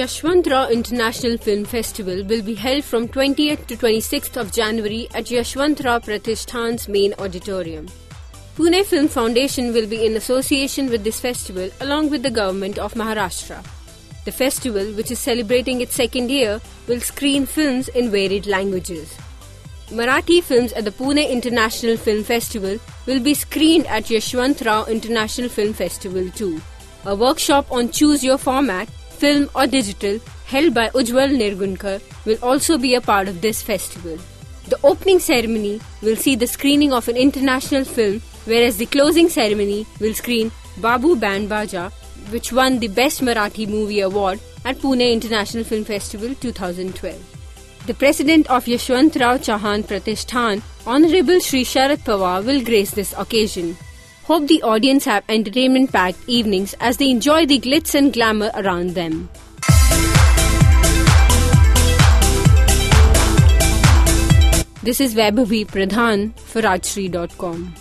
Yashwantrao International Film Festival will be held from 20th to 26th of January at Yashwantrao Pratishthan's main auditorium. Pune Film Foundation will be in association with this festival along with the government of Maharashtra. The festival, which is celebrating its second year, will screen films in varied languages. Marathi films at the Pune International Film Festival will be screened at Yashwantrao International Film Festival too. A workshop on Choose Your Format, film or digital, held by Ujwal Nirgudkar, will also be a part of this festival. The opening ceremony will see the screening of an international film, whereas the closing ceremony will screen Babu Band Baja, which won the Best Marathi Movie Award at Pune International Film Festival 2012. The president of Yashwantrao Chauhan Pratishthan, Honorable Sri Sharad Pawar, will grace this occasion. Hope the audience have entertainment packed evenings as they enjoy the glitz and glamour around them. This is Vaibhavi Pradhan for Rajshri.com.